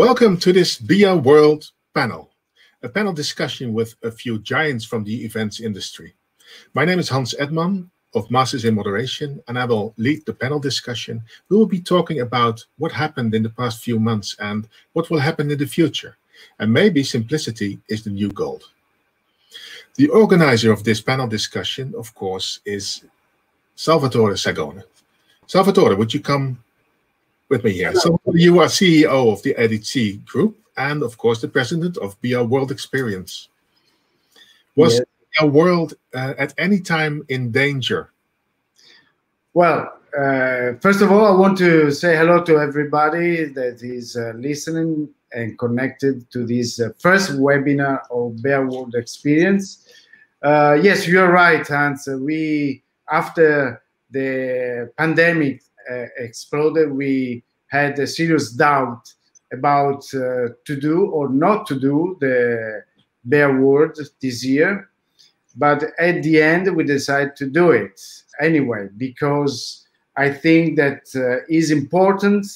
Welcome to this Bea World panel, a panel discussion with a few giants from the events industry. My name is Hans Etman of Masters in Moderation, and I will lead the panel discussion. We will be talking about what happened in the past few months and what will happen in the future. And maybe simplicity is the new gold. The organizer of this panel discussion, of course, is Salvatore Sagone. Salvatore, would you come with me here? So you are CEO of the ADC Group and, of course, the president of Bea World Experience. Was yes. Bea World uh, at any time in danger? Well, uh, first of all, I want to say hello to everybody that is uh, listening and connected to this uh, first webinar of Bea World Experience. Uh, yes, you're right, Hans. We after the pandemic exploded, we had a serious doubt about uh, to do or not to do the Bea World this year. But at the end, we decided to do it anyway because I think that uh, is important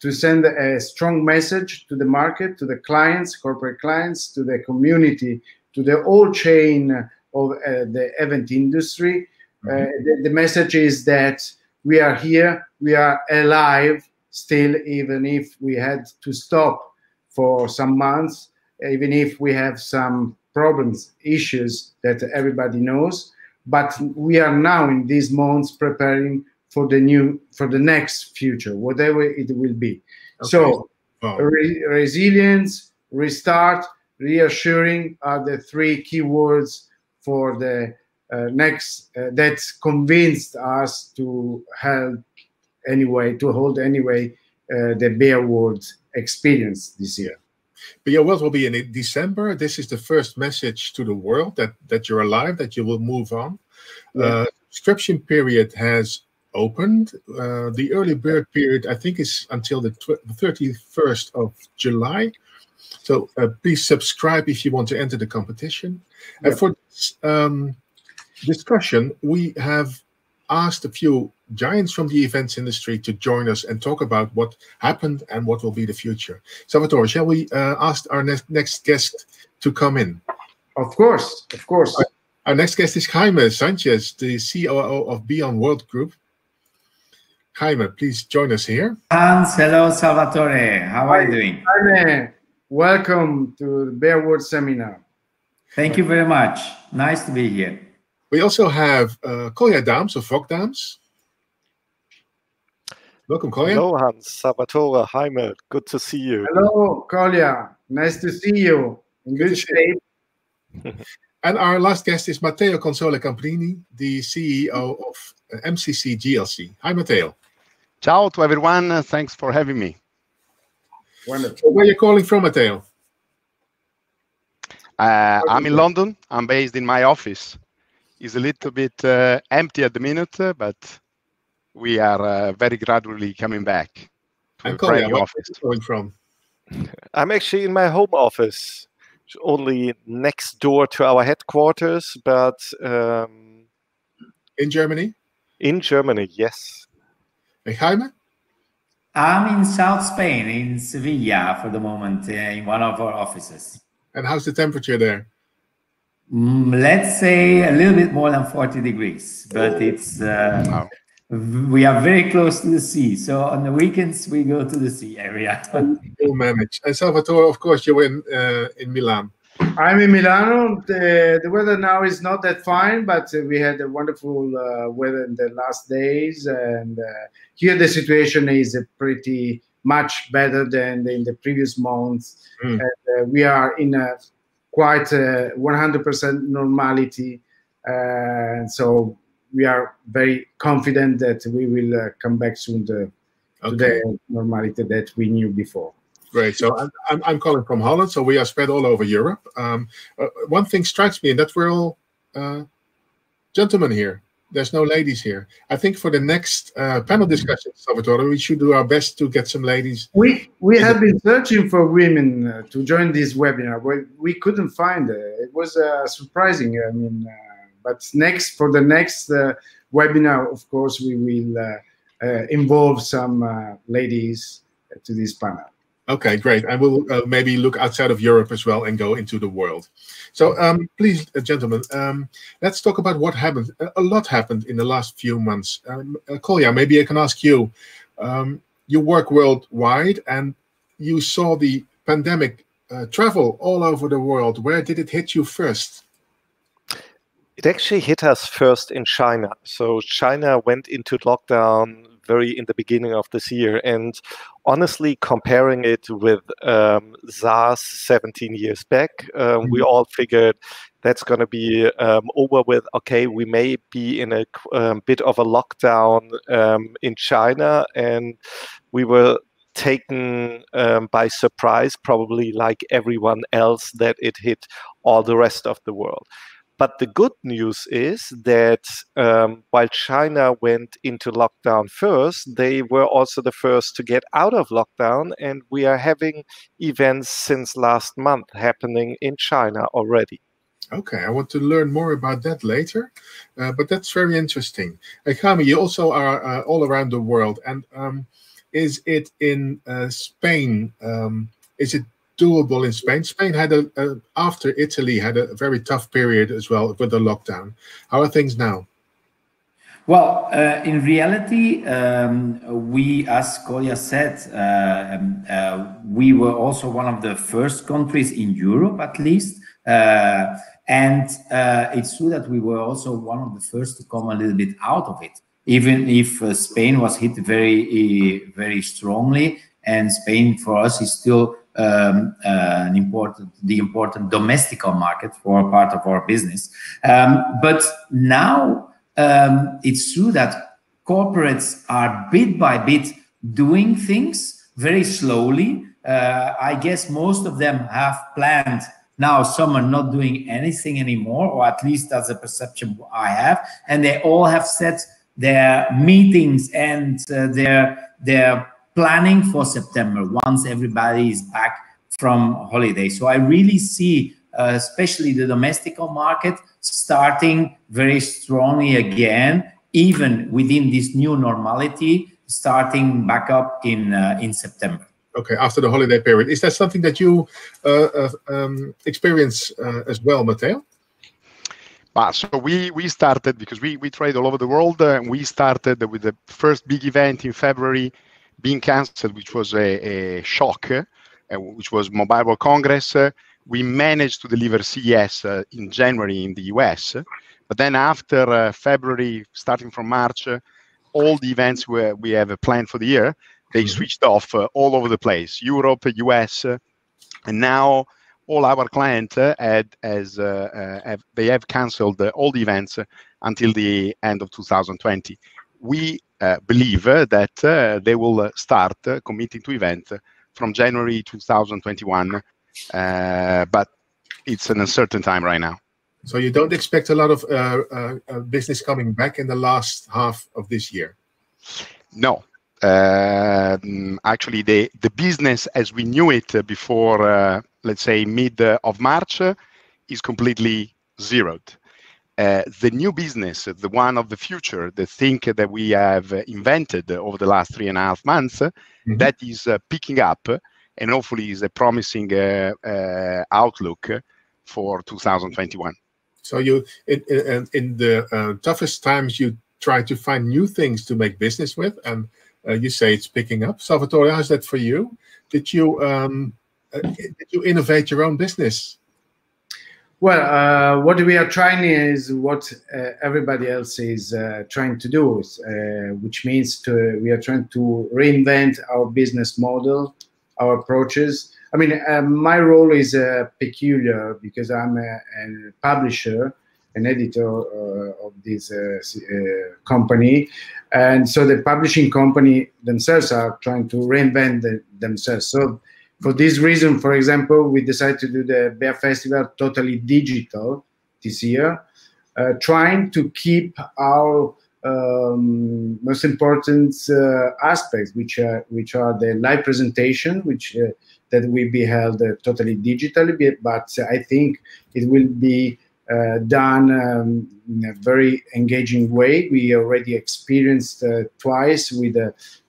to send a strong message to the market, to the clients, corporate clients, to the community, to the whole chain of uh, the event industry. Mm -hmm. the, the message is that we are here, we are alive, still, even if we had to stop for some months, even if we have some problems, issues that everybody knows. But we are now in these months preparing for the new for the next future whatever it will be okay. so re resilience restart reassuring are the three keywords for the uh, next uh, that convinced us to help anyway to hold anyway uh, the Bea World experience this year Bea World will be in December. This is the first message to the world that that you're alive, that you will move on. Yeah. Uh, subscription period has opened. Uh, the early bird period, I think, is until the, the 31st of July. So uh, please subscribe if you want to enter the competition. Yep. And for this um, discussion, we have asked a few giants from the events industry to join us and talk about what happened and what will be the future. Salvatore, shall we uh, ask our next, next guest to come in? Of course, of course. Our, our next guest is Jaime Sanchez, the COO of beon World Group. Jaime, please join us here. Hans, hello, Salvatore. How are you doing? Jaime, welcome to the Bea World Seminar. Thank you very much. Nice to be here. We also have uh, Colja Dams of VOK DAMS. Welcome, Colja. Hello, Hans, Salvatore, Jaime. Good to see you. Hello, Colja. Nice to see you. In good shape. and our last guest is Matteo Console Camprini, the CEO of MCC GLC. Hi, Matteo. Ciao to everyone. Thanks for having me. Wonderful. Where are you calling from, Matteo? Uh, I'm in London. I'm based in my office. It's a little bit uh, empty at the minute, uh, but we are uh, very gradually coming back. I'm calling office. Where from? I'm actually in my home office, only next door to our headquarters, but um, in Germany. In Germany, yes. Jaime? I'm in South Spain, in Sevilla for the moment, uh, in one of our offices. And how's the temperature there? Mm, let's say a little bit more than 40 degrees, but it's uh, wow. We are very close to the sea. So on the weekends we go to the sea area. we'll manage. And Salvatore, of course, you're in uh, in Milan. I'm in Milano. The, the weather now is not that fine, but we had a wonderful uh, weather in the last days. And uh, here the situation is pretty much better than in the previous months. Mm. And, uh, we are in a quite 100% normality. and so we are very confident that we will uh, come back soon to, okay. to the normality that we knew before. Great. So I'm, I'm calling from Holland, so we are spread all over Europe. Um, uh, one thing strikes me, and that we're all uh, gentlemen here. There's no ladies here. I think for the next uh, panel discussion, Salvatore, we should do our best to get some ladies. We we have been searching for women uh, to join this webinar, but we couldn't find it. It was uh, surprising. I mean, uh, but next for the next webinar, of course, we will involve some ladies to this panel. Okay, great. And we'll uh, maybe look outside of Europe as well and go into the world. So, um, please, uh, gentlemen, um, let's talk about what happened. A lot happened in the last few months. Um, uh, Colja, maybe I can ask you. Um, you work worldwide, and you saw the pandemic uh, travel all over the world. Where did it hit you first? It actually hit us first in China. So China went into lockdown very in the beginning of this year. And honestly, comparing it with um, SARS 17 years back, um, mm-hmm. we all figured that's going to be um, over with. Okay, we may be in a um, bit of a lockdown um, in China, and we were taken um, by surprise, probably like everyone else, that it hit all the rest of the world. But the good news is that um, while China went into lockdown first, they were also the first to get out of lockdown. And we are having events since last month happening in China already. Okay, I want to learn more about that later, uh, but that's very interesting. Jaime, you also are uh, all around the world, and um, is it in uh, Spain? Um, is it doable in Spain. Spain had a, a, after Italy had a very tough period as well with the lockdown. How are things now? Well, uh, in reality, um, we, as Colja said, uh, um, uh, we were also one of the first countries in Europe, at least. Uh, and uh, it's true that we were also one of the first to come a little bit out of it, even if uh, Spain was hit very, very strongly. And Spain for us is still um, uh, an important, the important domestical market for part of our business. Um, but now um, it's true that corporates are bit by bit doing things very slowly. Uh, I guess most of them have planned now some are not doing anything anymore, or at least that's the perception I have. And they all have set their meetings and uh, their their planning for September once everybody is back from holiday. So I really see, uh, especially the domestic market, starting very strongly again, even within this new normality, starting back up in uh, in September. Okay, after the holiday period, is that something that you uh, uh um, experience uh, as well, Matteo? Uh, so we we started because we we trade all over the world. Uh, we started with the first big event in February being cancelled, which was a, a shock, uh, which was Mobile World Congress. Uh, we managed to deliver CES uh, in January in the US. But then after uh, February, starting from March, uh, all the events where we have a planned for the year, they mm-hmm. switched off uh, all over the place, Europe, US, and now all our clients had as have, they have canceled all the events until the end of 2020. We uh, believe that uh, they will start committing to events from January 2021, but it's an uncertain time right now. So you don't expect a lot of uh, uh, business coming back in the last half of this year? No. Uh, actually, the, the business as we knew it before, let's say, mid of March, is completely zeroed. Uh, the new business, the one of the future, the thing that we have invented over the last three and a half months, mm-hmm. that is uh, picking up and hopefully is a promising uh, uh outlook for 2021. So you, in, in, in the uh, toughest times, you try to find new things to make business with, and you say it's picking up. Salvatore, how's that for you? Did you um, did you innovate your own business? Well, uh, what we are trying is what uh, everybody else is uh, trying to do, uh, which means to, we are trying to reinvent our business model, our approaches. I mean, uh, my role is uh, peculiar because I'm a, a publisher, an editor of this company, and so the publishing company themselves are trying to reinvent the, themselves. So for this reason, for example, we decided to do the Bea Festival totally digital this year, uh, trying to keep our um, most important uh, aspects, which are which are the live presentation, which uh, that will be held uh, totally digitally, but I think it will be uh, done um, in a very engaging way. We already experienced uh, twice with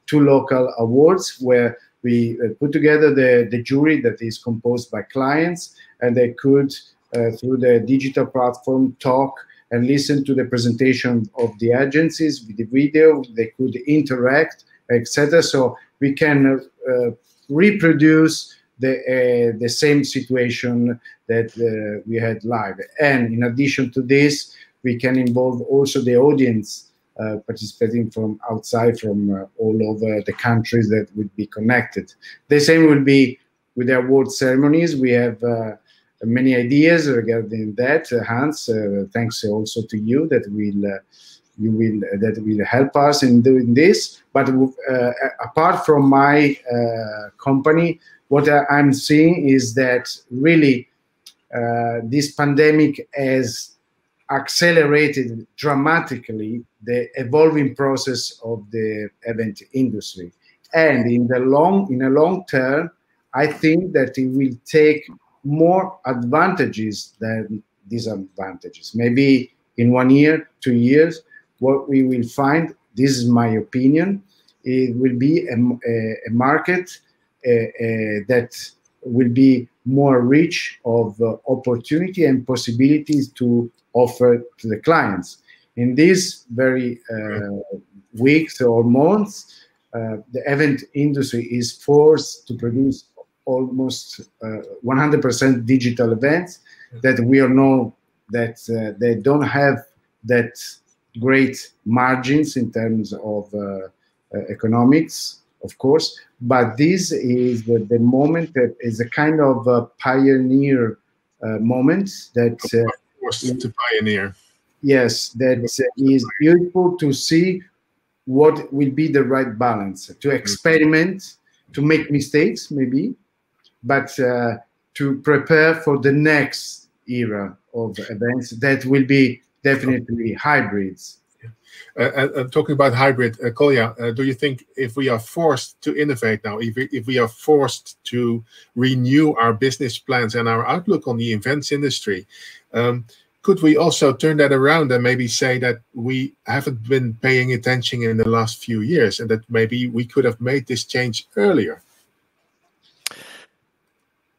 two local awards where we uh, put together the, the jury that is composed by clients, and they could, uh, through the digital platform, talk and listen to the presentation of the agencies with the video. They could interact, etc. So we can uh, reproduce the uh, the same situation that uh, we had live. And in addition to this, we can involve also the audience uh, participating from outside, from uh, all over the countries that would be connected. The same will be with the award ceremonies. We have uh, many ideas regarding that, uh, Hans. Uh, thanks also to you that will you will that will help us in doing this. But apart from my company, what I'm seeing is that really this pandemic has accelerated dramatically the evolving process of the event industry. And in the long, in a long term, I think that it will take more advantages than disadvantages. Maybe in one year, two years, what we will find, this is my opinion, it will be a, a, a market uh, uh, that will be more rich of uh, opportunity and possibilities to offer to the clients. In these very uh, weeks or months, uh, the event industry is forced to produce almost 100% uh, digital events that we all know that uh, they don't have that great margins in terms of uh, economics, of course, but this is the, the moment that is a kind of a pioneer uh, moment that uh, forced to pioneer. Yes, that is beautiful to see what will be the right balance to experiment, to make mistakes maybe, but uh, to prepare for the next era of events that will be definitely hybrids. Uh, uh, uh, talking about hybrid, uh, Colja, uh, do you think if we are forced to innovate now, if we, if we are forced to renew our business plans and our outlook on the events industry, um, could we also turn that around and maybe say that we haven't been paying attention in the last few years and that maybe we could have made this change earlier?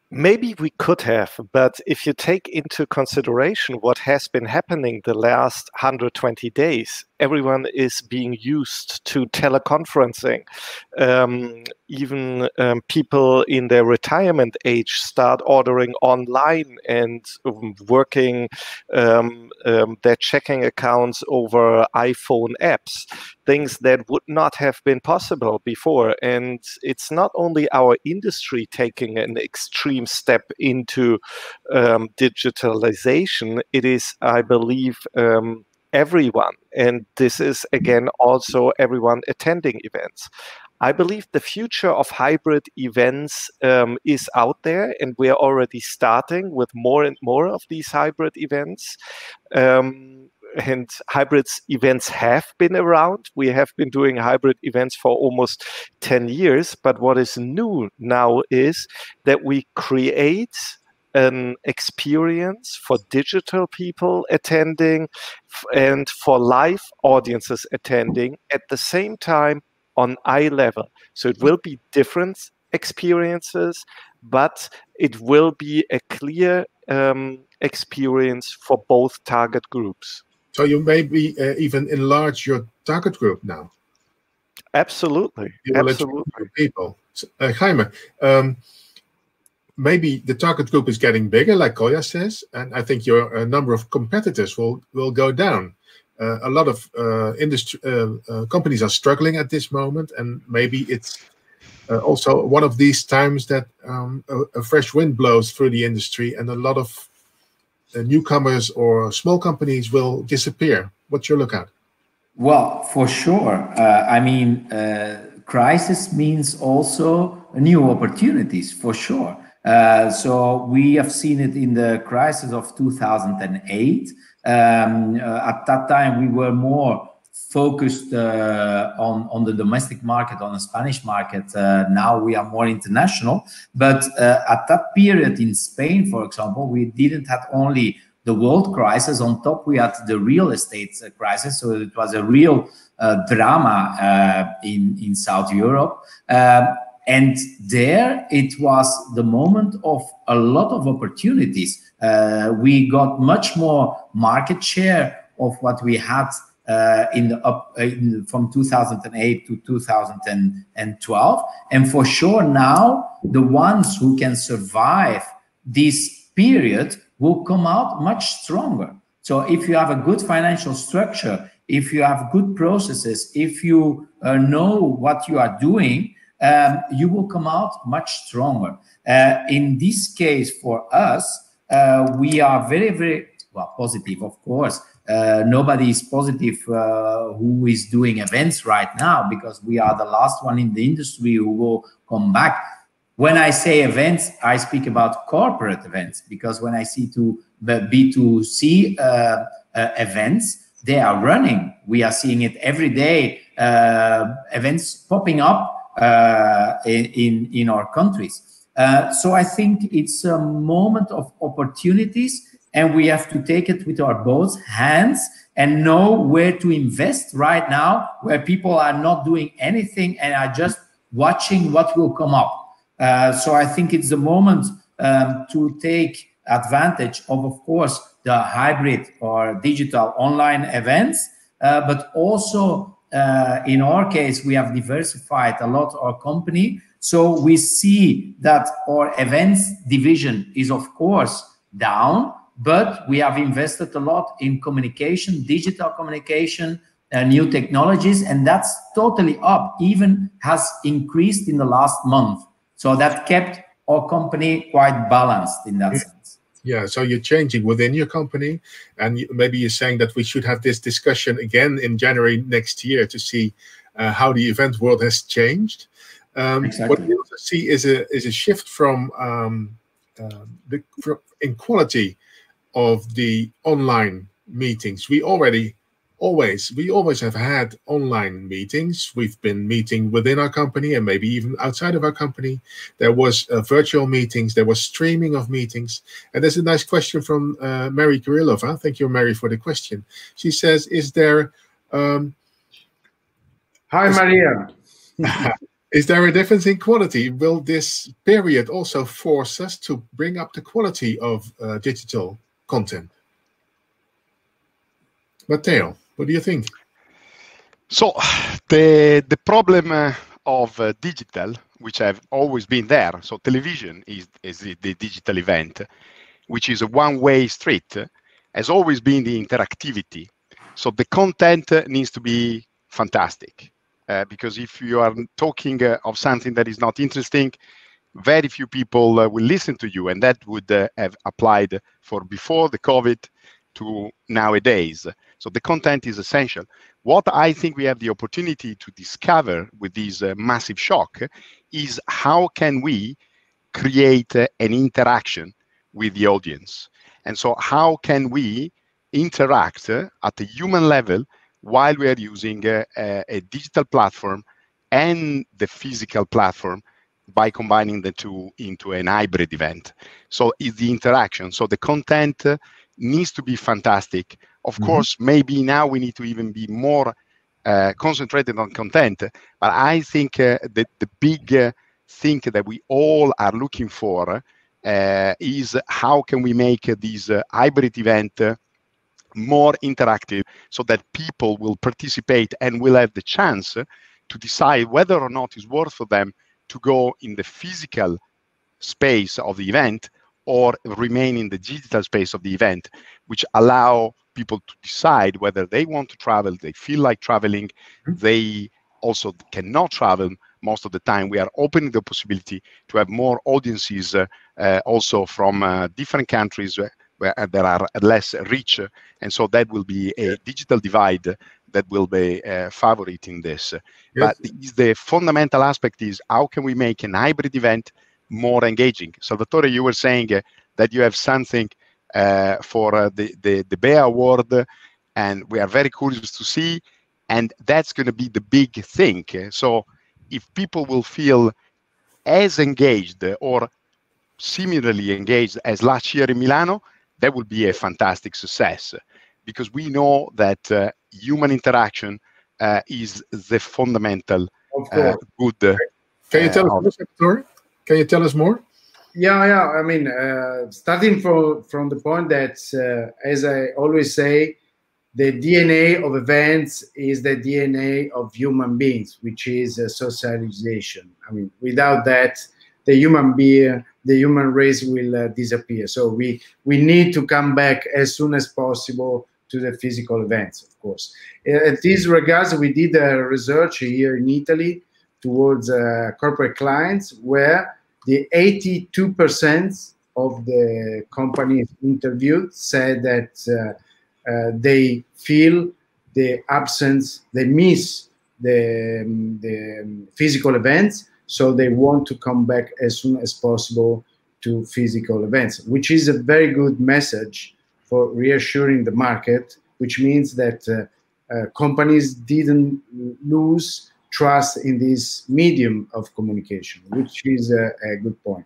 Maybe we could have, but if you take into consideration what has been happening the last 120 days, everyone is being used to teleconferencing. Um, even um, people in their retirement age start ordering online and um, working um, um, their checking accounts over iPhone apps, things that would not have been possible before. And it's not only our industry taking an extreme step into um, digitalization, it is, I believe, everyone. And this is, again, also everyone attending events. I believe the future of hybrid events um, is out there, and we are already starting with more and more of these hybrid events. Um, and hybrid events have been around. We have been doing hybrid events for almost 10 years. But what is new now is that we create an experience for digital people attending and for live audiences attending at the same time on eye level. So it will be different experiences, but it will be a clear um, experience for both target groups. So you maybe uh, even enlarge your target group now. Absolutely, absolutely. People, uh, Jaime, um, maybe the target group is getting bigger, like Colja says, and I think your uh, number of competitors will will go down. Uh, a lot of uh, industry uh, uh, companies are struggling at this moment, and maybe it's uh, also one of these times that um, a, a, fresh wind blows through the industry, and a lot of newcomers or small companies will disappear. What's your lookout? Well, for sure. I mean, crisis means also new opportunities, for sure. Uh, so we have seen it in the crisis of 2008. Um, uh, at that time, we were more focused uh, on on the domestic market, on the Spanish market. Uh, now we are more international. But uh, at that period in Spain, for example, we didn't have only the world crisis. On top, we had the real estate crisis. So it was a real drama in in South Europe. Um, and there it was the moment of a lot of opportunities. Uh, we got much more market share of what we had uh, in the up uh, in, from 2008 to 2012 and for sure now the ones who can survive this period will come out much stronger so if you have a good financial structure if you have good processes if you uh, know what you are doing um, you will come out much stronger uh, in this case for us uh, we are very very well positive of course uh, nobody is positive uh, who is doing events right now because we are the last one in the industry who will come back. When I say events, I speak about corporate events because when I see to the B2C uh, uh, events, they are running. We are seeing it every day. Events popping up in in our countries. so I think it's a moment of opportunities and we have to take it with our both hands and know where to invest right now where people are not doing anything and are just watching what will come up uh, so i think it's the moment um, to take advantage of of course the hybrid or digital online events uh, but also uh, in our case we have diversified a lot our company so we see that our events division is of course down but we have invested a lot in communication, digital communication, uh, new technologies, and that's totally up, even has increased in the last month. So that kept our company quite balanced in that sense. Yeah, so you're changing within your company, and maybe you're saying that we should have this discussion again in January next year to see uh, how the event world has changed. Um, exactly. What we also see is a is a shift from um, uh, the from, in quality of the online meetings. We already always we always have had online meetings. We've been meeting within our company and maybe even outside of our company. There was uh, virtual meetings. There was streaming of meetings. And there's a nice question from uh, mary kirillova. Thank you mary for the question. She says is there um, hi maria. is there a difference in quality? Will this period also force us to bring up the quality of uh, digital content. Matteo, what do you think? So the the problem uh, of uh, digital, which have always been there, so television is, is the, digital event, which is a one-way street, uh, has always been the interactivity. So the content needs to be fantastic. Uh, because if you are talking uh, of something that is not interesting, very few people uh, will listen to you, and that would uh, have applied for before the COVID to nowadays. So the content is essential. What I think we have the opportunity to discover with this uh, massive shock is how can we create uh, an interaction with the audience, and so how can we interact uh, at a human level while we are using uh, a, a digital platform and the physical platform by combining the two into an hybrid event. So it's the interaction. So the content uh, needs to be fantastic. Of mm-hmm. course, maybe now we need to even be more uh, concentrated on content. But I think uh, that the big uh, thing that we all are looking for uh, is how can we make this uh, hybrid event more interactive so that people will participate and will have the chance to decide whether or not it's worth for them to go in the physical space of the event or remain in the digital space of the event, which allow people to decide whether they want to travel, they feel like traveling, mm-hmm. they also cannot travel most of the time. We are opening the possibility to have more audiences uh, uh, also from uh, different countries where, there are less rich. And so that will be a digital divide that will be uh, favoriting this. Yes. But the, the fundamental aspect is how can we make an hybrid event more engaging? Salvatore, you were saying uh, that you have something uh, for uh, the, the, the BEA Award, and we are very curious to see. And that's going to be the big thing. So if people will feel as engaged or similarly engaged as last year in Milano, that will be a fantastic success because we know that uh, human interaction uh, is the fundamental uh, good Can you tell us more, Salvatore? Can you tell us more? Yeah, yeah. I mean, uh, starting from from the point that, uh, as I always say, the DNA of events is the DNA of human beings, which is uh, socialization. I mean, without that, the human being, the human race will uh, disappear. So we we need to come back as soon as possible to the physical events, of course. At these regards, we did a research here in Italy towards uh, corporate clients where the 82% of the companies interviewed said that uh, uh, they feel the absence, they miss the, um, the physical events, so they want to come back as soon as possible to physical events, which is a very good message for reassuring the market, which means that uh, uh, companies didn't lose trust in this medium of communication, which is a, a good point.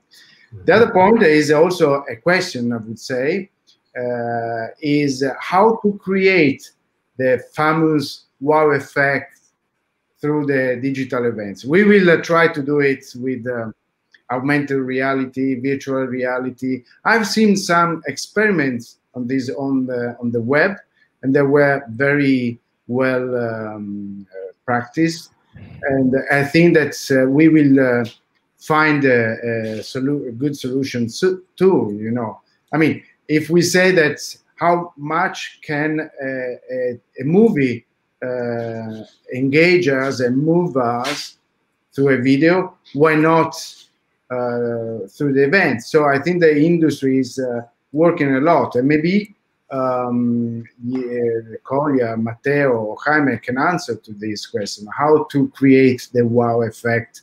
The other point is also a question, I would say, uh, is how to create the famous wow effect through the digital events. We will uh, try to do it with uh, augmented reality, virtual reality. I've seen some experiments on this on the on the web, and they were very well um, uh, practiced and I think that uh, we will uh, find a, a, solu- a, good solution too. You know, I mean, if we say that how much can a, a movie uh, engage us and move us through a video, why not uh, through the event? So I think the industry is uh, working a lot, and maybe um, Colja, Matteo, Jaime can answer to this question: how to create the wow effect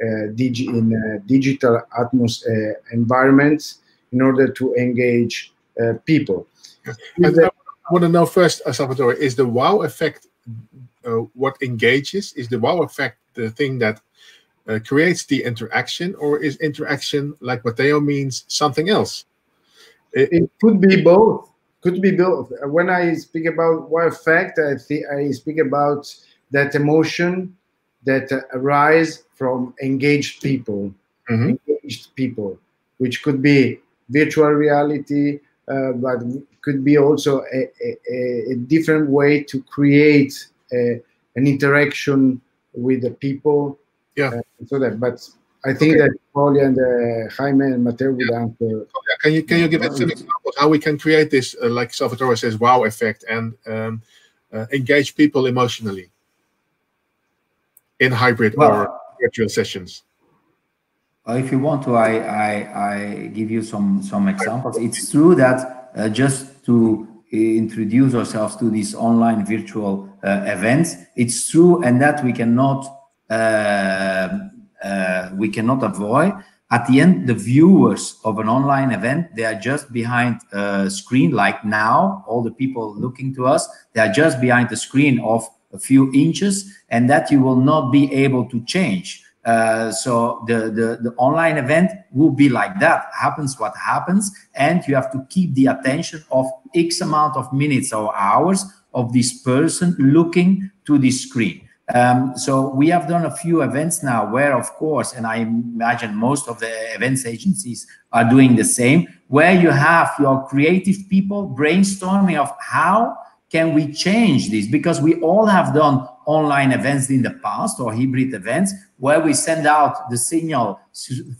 uh, digi in digital atmos uh, environments in order to engage uh, people. I, I want to know first, uh, Salvatore, is the wow effect uh, what engages? Is the wow effect the thing that uh, creates the interaction, or is interaction, like Matteo means, something else? It, it could be both could be built. When I speak about what effect, I think I speak about that emotion that arise from engaged people, mm-hmm. engaged people, which could be virtual reality, uh, but could be also a, a, a different way to create a, an interaction with the people. Yeah. Uh, so that, but I think okay. that Paul and uh, Jaime and Matteo would yeah. answer. Can you can you give us some examples how we can create this, uh, like Salvatore says, wow effect and um, uh, engage people emotionally in hybrid well, or virtual sessions? If you want to, I, I, I give you some some examples. It's true that uh, just to introduce ourselves to these online virtual uh, events, it's true, and that we cannot uh, we cannot avoid. At the end, the viewers of an online event, they are just behind a screen like now, all the people looking to us, they are just behind the screen of a few inches and that you will not be able to change. Uh, so the, the, the online event will be like that happens what happens and you have to keep the attention of x amount of minutes or hours of this person looking to the screen um, so we have done a few events now where, of course, and I imagine most of the events agencies are doing the same, where you have your creative people brainstorming of how can we change this? Because we all have done online events in the past or hybrid events where we send out the signal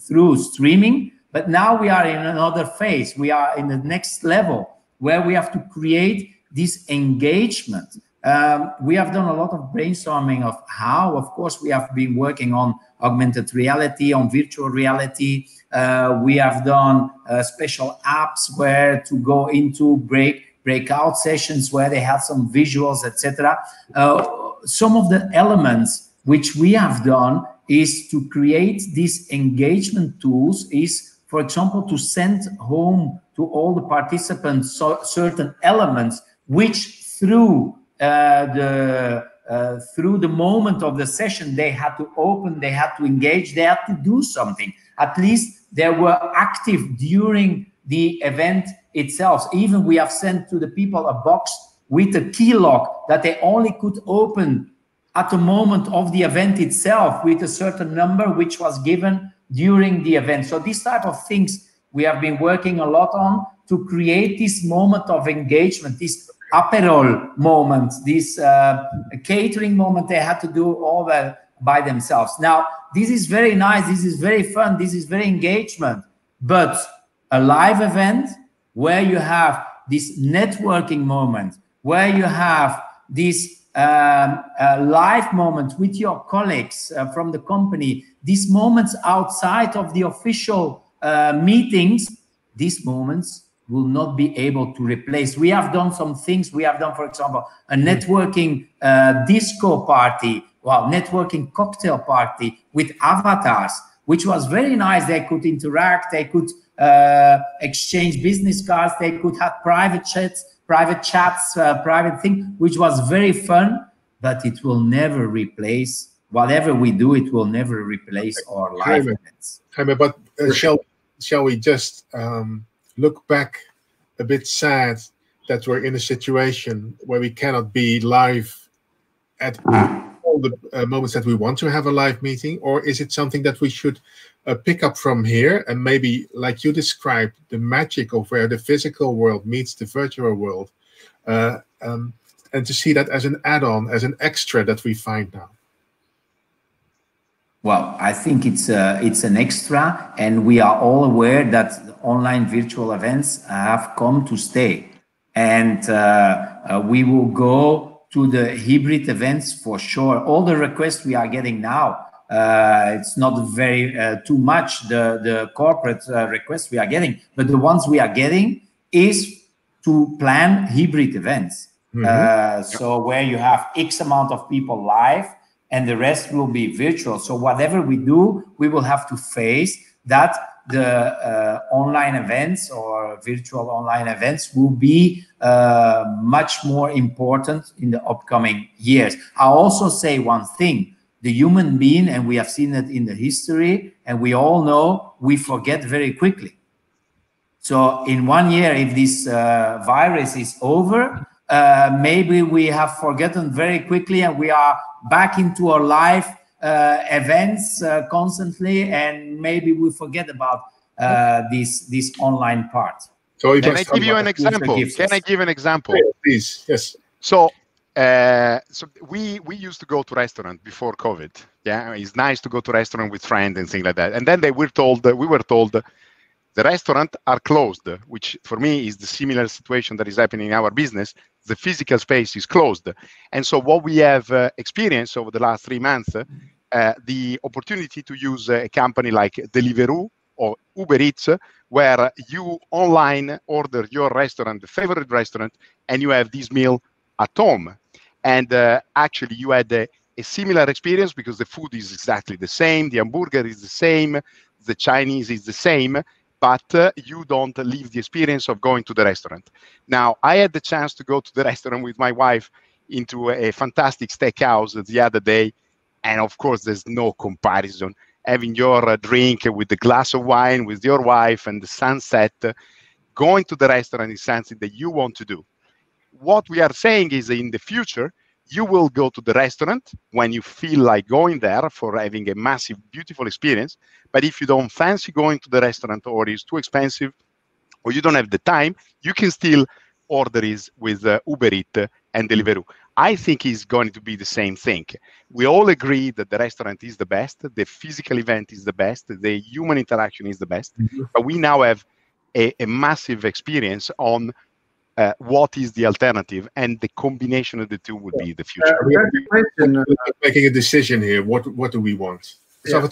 through streaming, but now we are in another phase. We are in the next level where we have to create this engagement um, we have done a lot of brainstorming of how, of course, we have been working on augmented reality, on virtual reality. Uh, we have done uh, special apps where to go into break breakout sessions where they have some visuals, etc. Uh, some of the elements which we have done is to create these engagement tools is, for example, to send home to all the participants so certain elements which through the uh, through the moment of the session, they had to open, they had to engage, they had to do something. At least they were active during the event itself. Even we have sent to the people a box with a key lock that they only could open at the moment of the event itself with a certain number which was given during the event. So these type of things we have been working a lot on to create this moment of engagement, this aperol moment, this uh, catering moment they had to do all by themselves. Now, this is very nice, this is very fun, this is very engagement, but a live event where you have this networking moment, where you have this um, uh, live moment with your colleagues uh, from the company, these moments outside of the official uh, meetings, these moments will not be able to replace. We have done some things. We have done, for example, a networking uh, disco party, well, networking cocktail party with avatars, which was very nice. They could interact, they could uh, exchange business cards, they could have private chats, private chats, uh, private thing, which was very fun. But it will never replace whatever we do. It will never replace our live events. Jaime, but uh, shall shall we just um, look back a bit sad that we're in a situation where we cannot be live at all the uh, moments that we want to have a live meeting or is it something that we should uh, pick up from here? And maybe like you described the magic of where the physical world meets the virtual world uh, um, and to see that as an add-on as an extra that we find now well, I think it's a, it's an extra, and we are all aware that online virtual events have come to stay, and uh, uh, we will go to the hybrid events for sure. All the requests we are getting now, uh, it's not very uh, too much the the corporate uh, requests we are getting, but the ones we are getting is to plan hybrid events. Mm -hmm. so where you have X amount of people live and the rest will be virtual. So whatever we do, we will have to face that the uh, online events or virtual online events will be uh, much more important in the upcoming years. I'll also say one thing, the human being, and we have seen it in the history, and we all know we forget very quickly. So in one year, if this uh, virus is over, uh, maybe we have forgotten very quickly and we are back into our life uh, events uh, constantly, and maybe we forget about uh, this this online part. So can I give you an example? Can I give an example? Yeah, please, yes. So uh, so we we used to go to restaurant before COVID. Yeah, it's nice to go to restaurant with friends and things like that. And then they were told we were told the restaurant are closed, which for me is the similar situation that is happening in our business. The physical space is closed. And so what we have uh, experienced over the last three months, uh, the opportunity to use a company like Deliveroo or Uber Eats, where you online order your restaurant, the favorite restaurant, and you have this meal at home. And uh, actually you had a, a similar experience because the food is exactly the same, the hamburger is the same, the Chinese is the same, but uh, you don't leave the experience of going to the restaurant. Now, I had the chance to go to the restaurant with my wife into a fantastic steakhouse the other day, and of course, there's no comparison. Having your uh, drink with the glass of wine with your wife and the sunset, uh, going to the restaurant is something that you want to do. What we are saying is in the future, you will go to the restaurant when you feel like going there for having a massive, beautiful experience. But if you don't fancy going to the restaurant or it's too expensive or you don't have the time, you can still order it with uh, Uber Eats and Deliveroo. I think it's going to be the same thing. We all agree that the restaurant is the best, the physical event is the best, the human interaction is the best. Mm-hmm. But we now have a, a massive experience on uh, what is the alternative and the combination of the two would be the future. Uh, question, uh, making a decision here. What what do we want? Yeah.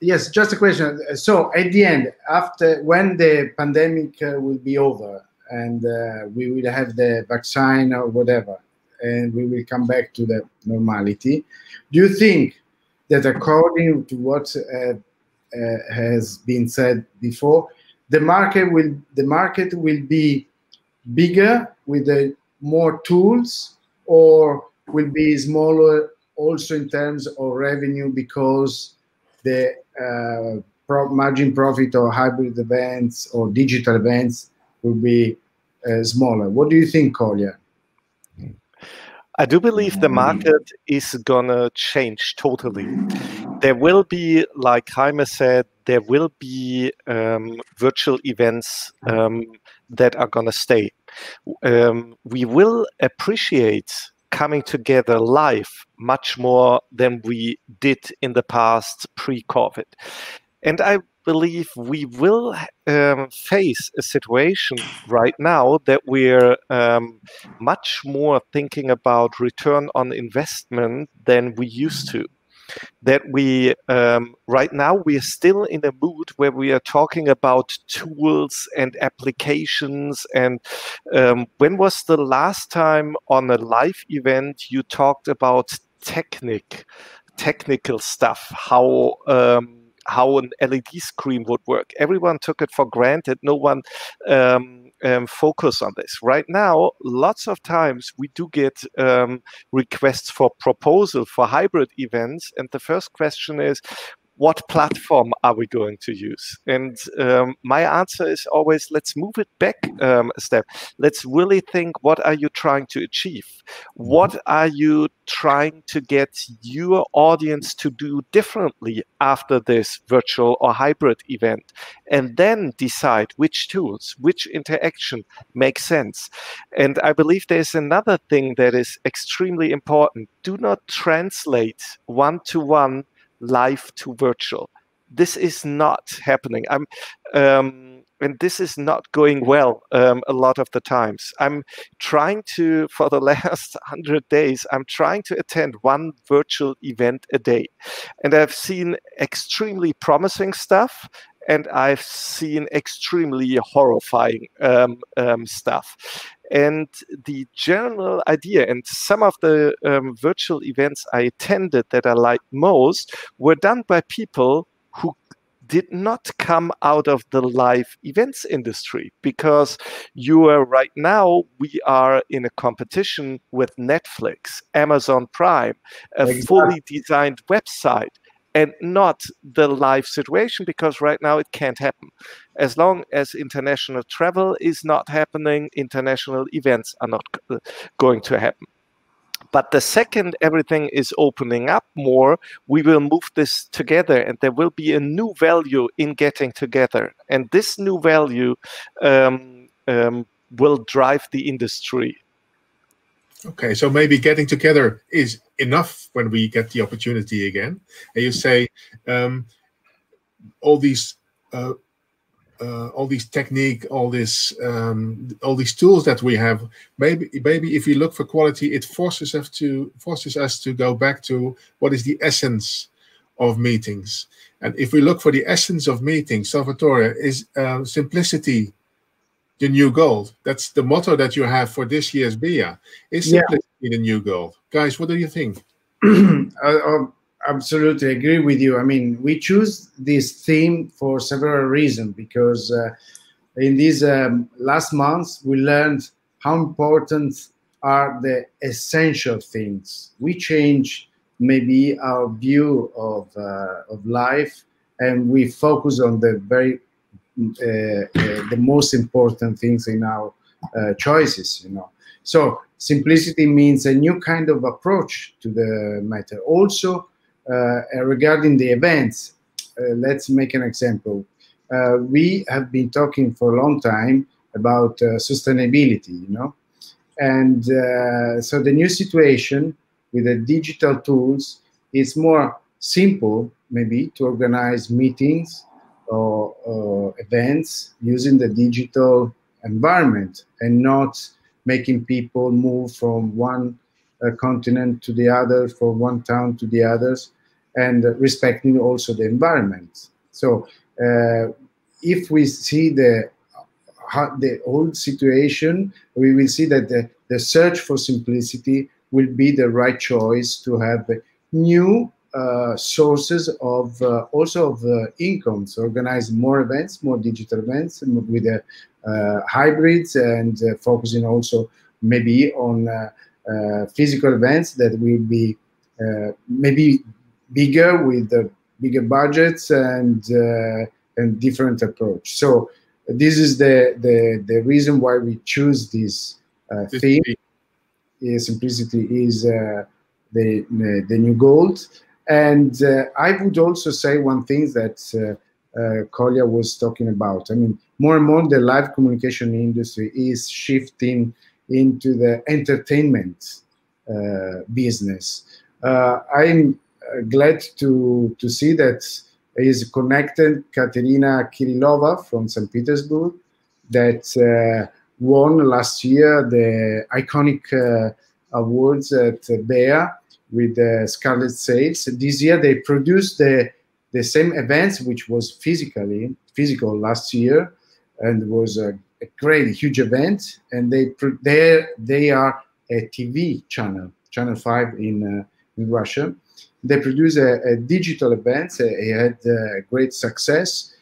yes just a question. So at the end after when the pandemic uh, will be over and uh, we will have the vaccine or whatever and we will come back to the normality do you think that according to what uh, has been said before the market will the market will be bigger with the more tools or will be smaller also in terms of revenue because the uh, pro margin profit or hybrid events or digital events will be uh, smaller. What do you think, Colja? I do believe the market is gonna change totally. There will be, like Jaime said, there will be um, virtual events um, that are gonna stay. Um, we will appreciate coming together live much more than we did in the past pre-COVID. And I believe we will um, face a situation right now that we're um, much more thinking about return on investment than we used to that we um, right now we are still in a mood where we are talking about tools and applications and um, when was the last time on a live event you talked about technic technical stuff? How um, how an LED screen would work. Everyone took it for granted. No one um, um, focus on this. Right now, lots of times we do get um, requests for proposal for hybrid events, and the first question is, what platform are we going to use? And um, my answer is always let's move it back um, a step. Let's really think what are you trying to achieve? What mm-hmm. are you trying to get your audience to do differently after this virtual or hybrid event? And then decide which tools, which interaction makes sense. And I believe there's another thing that is extremely important. Do not translate one to one live to virtual. This is not happening. I'm, um, and this is not going well um, a lot of the times. I'm trying to, for the last 100 days, I'm trying to attend one virtual event a day. And I've seen extremely promising stuff and I've seen extremely horrifying um, um, stuff. And the general idea, and some of the um, virtual events I attended that I liked most, were done by people who did not come out of the live events industry because you are right now we are in a competition with netflix amazon prime a exactly. fully designed website and not the live situation because right now it can't happen. As long as international travel is not happening, international events are not going to happen. But the second everything is opening up more, we will move this together and there will be a new value in getting together. And this new value um, um, will drive the industry Okay, so maybe getting together is enough when we get the opportunity again. And you say um, all these uh, uh, all these technique, all this, um, all these tools that we have. Maybe, maybe if we look for quality, it forces us to forces us to go back to what is the essence of meetings. And if we look for the essence of meetings, Salvatore is uh, simplicity the new gold. That's the motto that you have for this year's Bea. Is simplicity yeah. the new gold? Guys, what do you think? I, I absolutely agree with you. I mean, we choose this theme for several reasons because uh, in these um, last months we learned how important are the essential things. We change maybe our view of uh, of life and we focus on the very Uh, uh, the most important things in our uh, choices you know. So simplicity means a new kind of approach to the matter. Also uh, regarding the events let's make an example. We have been talking for a long time about sustainability you know. And uh, so the new situation with the digital tools is more simple maybe to organize meetings or, or events using the digital environment and not making people move from one uh, continent to the other, from one town to the others, and uh, respecting also the environment. So, uh, if we see the the old situation, we will see that the, the search for simplicity will be the right choice to have a new uh, sources of uh, also of uh, income. So organize more events, more digital events with the uh, hybrids and uh, focusing also maybe on physical events that will be maybe bigger with the bigger budgets and and different approach. So this is the the, the reason why we choose this theme. simplicity is the, the, the new gold. And I would also say one thing that uh, Colja was talking about. I mean, more and more the live communication industry is shifting into the entertainment uh, business. Uh, I'm uh, glad to to see that is connected Katerina Kirilova from St. Petersburg that uh, won last year the iconic uh, awards at BEA with the Scarlet Sails. This year they produced the the same events, which was physically physical last year, and was a, a great, huge event. And they they they are a TV channel, Channel Five in uh, in Russia. They produce a, a digital event. They had uh, great success,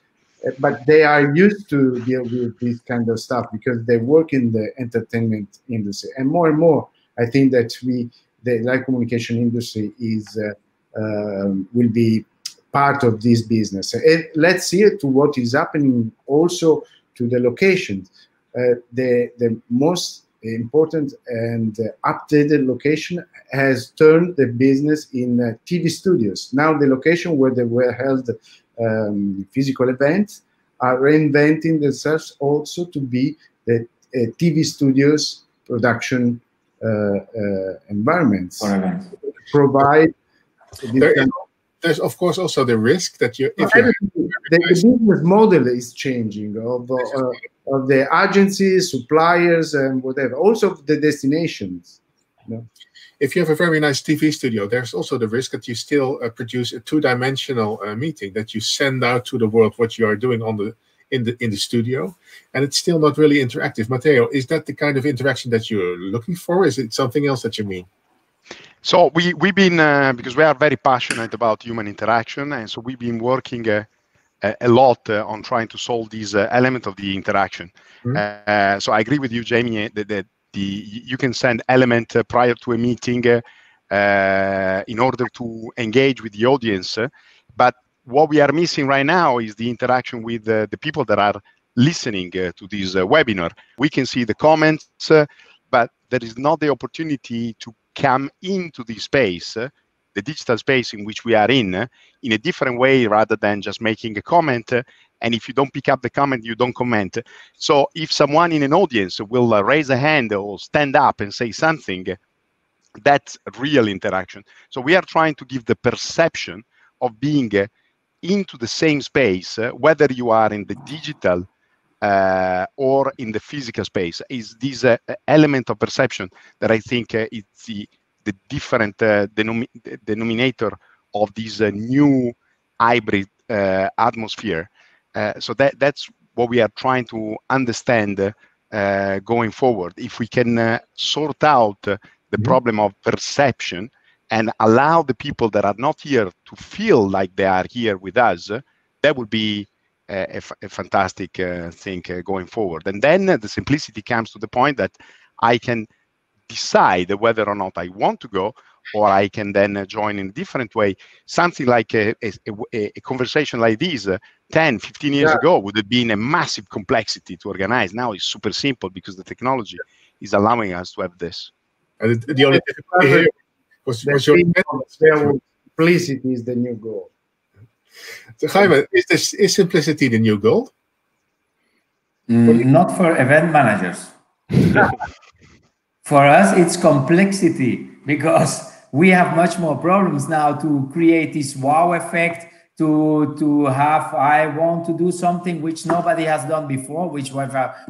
but they are used to deal with this kind of stuff because they work in the entertainment industry. And more and more, I think that we the live communication industry is uh, um, will be part of this business. And let's see to what is happening also to the locations. Uh, the, the most important and uh, updated location has turned the business in uh, TV studios. Now the location where they were held um, physical events are reinventing themselves also to be the uh, TV studios production uh, uh, environments. Provide there's of course also the risk that you if you the, the, business model is changing of uh, of the agencies, suppliers, and whatever. Also the destinations. You know? If you have a very nice TV studio, there's also the risk that you still uh, produce a two-dimensional uh, meeting that you send out to the world what you are doing on the in the in the studio, and it's still not really interactive. Matteo, is that the kind of interaction that you're looking for? Is it something else that you mean? So we we've been uh, because we are very passionate about human interaction, and so we've been working uh, a, lot uh, on trying to solve these uh, element of the interaction. Mm-hmm. so I agree with you, Jaime, that, that the you can send element uh, prior to a meeting in order to engage with the audience, but what we are missing right now is the interaction with uh, the people that are listening uh, to this uh, webinar. We can see the comments, but there is not the opportunity to come into the space, the digital space in which we are in, in a different way rather than just making a comment. And if you don't pick up the comment, you don't comment. So if someone in an audience will raise a hand or stand up and say something, that's real interaction. So we are trying to give the perception of being into the same space, whether you are in the digital uh, or in the physical space is this uh, element of perception that I think uh, is the, the different uh, denom denominator of this uh, new hybrid uh, atmosphere. so that that's what we are trying to understand going forward. If we can sort out the mm -hmm. problem of perception and allow the people that are not here to feel like they are here with us, that would be a, a fantastic uh, thing uh, going forward. And then the simplicity comes to the point that I can decide whether or not I want to go or I can then uh, join in a different way. Something like a, a, a conversation like this uh, 10, 15 years yeah. ago would have been a massive complexity to organize. Now it's super simple because the technology is allowing us to have this. And the only difficulty here was, was your simplicity is the new goal. So Jaime, is this is simplicity the new goal? Mm, not for event managers. for us, it's complexity because we have much more problems now to create this wow effect to to have i want to do something which nobody has done before which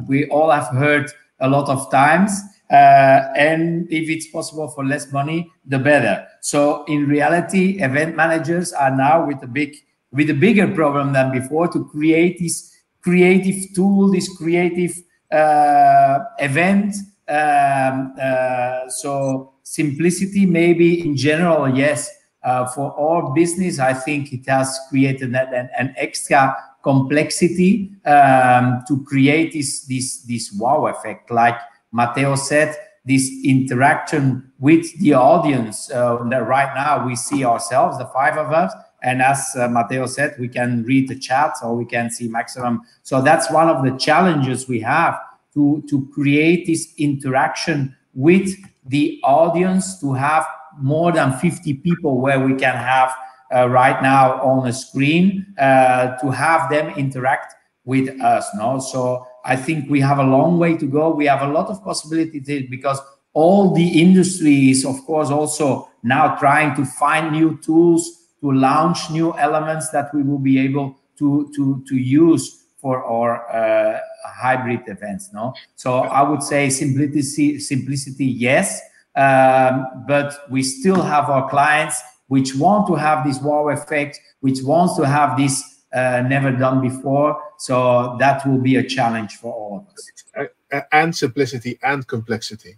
we all have heard a lot of times uh, and if it's possible for less money the better so in reality event managers are now with a big with a bigger problem than before to create this creative tool, this creative uh, event. Um, uh, so simplicity, maybe in general, yes. Uh, for all business, I think it has created an, an extra complexity um, to create this this this wow effect. Like Matteo said, this interaction with the audience. Uh, right now, we see ourselves, the five of us, and as uh, Matteo said, we can read the chat or we can see maximum. So that's one of the challenges we have to, to create this interaction with the audience to have more than 50 people where we can have uh, right now on a screen uh, to have them interact with us. No, so I think we have a long way to go. We have a lot of possibilities because all the industry is, of course, also now trying to find new tools to launch new elements that we will be able to to to use for our uh, hybrid events. No, so I would say simplicity, simplicity, yes, um, but we still have our clients which want to have this wow effect, which wants to have this uh, never done before. So that will be a challenge for all of us. And simplicity and complexity.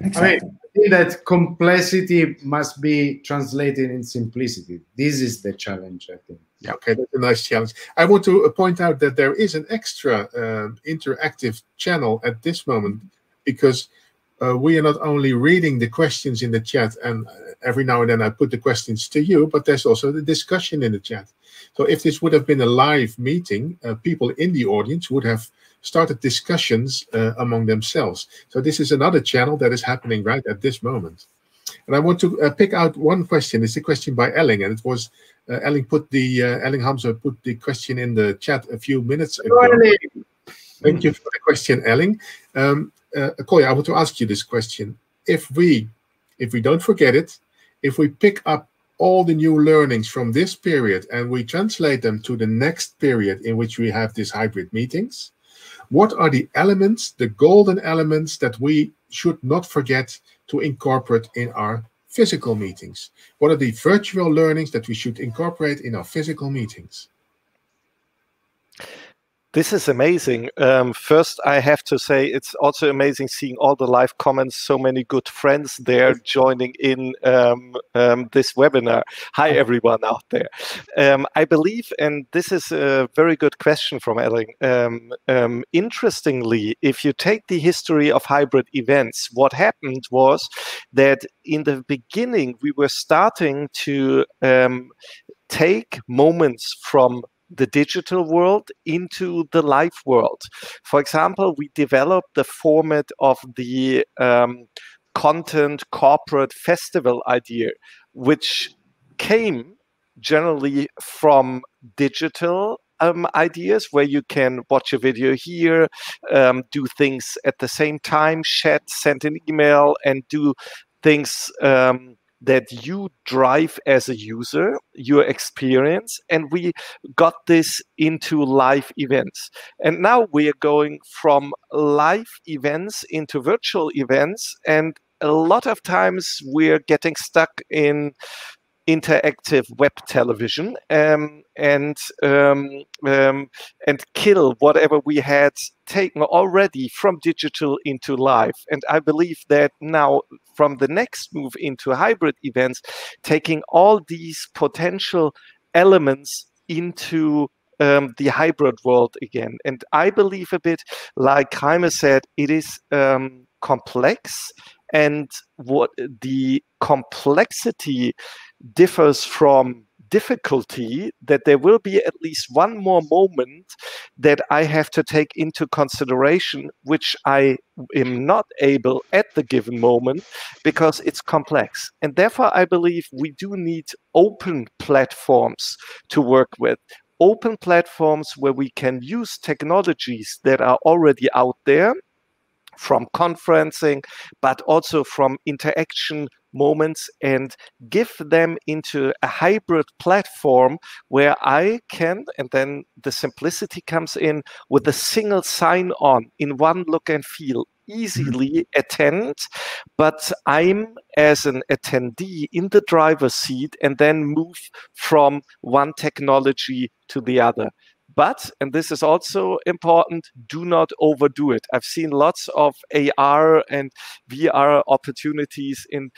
Exactly. I mean, that complexity must be translated in simplicity. This is the challenge, I think. Yeah, okay, that's a nice challenge. I want to uh, point out that there is an extra uh, interactive channel at this moment because uh, we are not only reading the questions in the chat and uh, every now and then I put the questions to you, but there's also the discussion in the chat. So if this would have been a live meeting, uh, people in the audience would have started discussions uh, among themselves. So this is another channel that is happening right at this moment. And I want to uh, pick out one question. It's a question by Elling, and it was uh, Elling put the uh, Elling Hamza put the question in the chat a few minutes ago. Thank you for the question, Elling. Um, uh, Colja, I want to ask you this question. If we, if we don't forget it, if we pick up all the new learnings from this period and we translate them to the next period in which we have these hybrid meetings, what are the elements, the golden elements that we should not forget to incorporate in our physical meetings? What are the virtual learnings that we should incorporate in our physical meetings? This is amazing. Um, first, I have to say it's also amazing seeing all the live comments. So many good friends there joining in um, um, this webinar. Hi, everyone out there. Um, I believe, and this is a very good question from Elling. Um, um, interestingly, if you take the history of hybrid events, what happened was that in the beginning we were starting to take moments from the digital world into the live world. For example, we developed the format of the um, content corporate festival idea, which came generally from digital um, ideas where you can watch a video here, um, do things at the same time, chat, send an email, and do things um, that you drive as a user, your experience, and we got this into live events. And now we are going from live events into virtual events, and a lot of times we're getting stuck in interactive web television um, and um, um, and kill whatever we had taken already from digital into live. And I believe that now from the next move into hybrid events, taking all these potential elements into um, the hybrid world again. And I believe a bit, like Jaime said, it is um, complex and what the complexity differs from difficulty that there will be at least one more moment that I have to take into consideration, which I am not able at the given moment because it's complex. And therefore, I believe we do need open platforms to work with. Open platforms where we can use technologies that are already out there from conferencing, but also from interaction moments and give them into a hybrid platform where I can, and then the simplicity comes in with a single sign on in one look and feel easily mm-hmm. attend, but I'm as an attendee in the driver's seat and then move from one technology to the other. But, and this is also important, do not overdo it. I've seen lots of AR and VR opportunities in,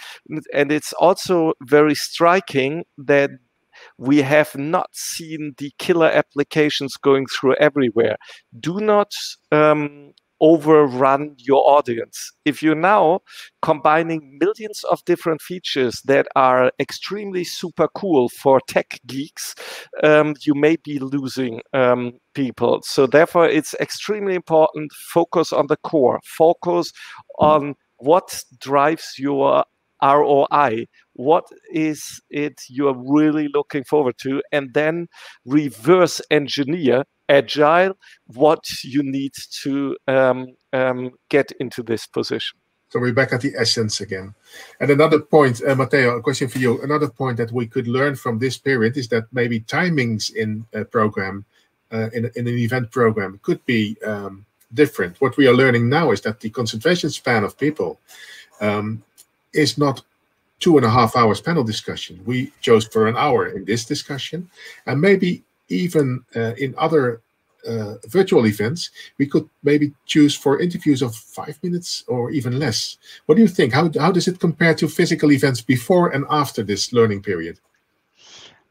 and it's also very striking that we have not seen the killer applications going through everywhere. Do not um, overrun your audience. If you're now combining millions of different features that are extremely super cool for tech geeks, um, you may be losing um, people. So therefore, it's extremely important. Focus on the core. Focus on what drives your ROI? What is it you're really looking forward to? And then reverse engineer agile what you need to um, um, get into this position. So we're back at the essence again. And another point, uh, Matteo, a question for you. Another point that we could learn from this period is that maybe timings in a program, uh, in, in an event program, could be um, different. What we are learning now is that the concentration span of people um, is not two and a half hours panel discussion. We chose for an hour in this discussion, and maybe even uh, in other uh, virtual events, we could maybe choose for interviews of five minutes or even less. What do you think? How, how does it compare to physical events before and after this learning period?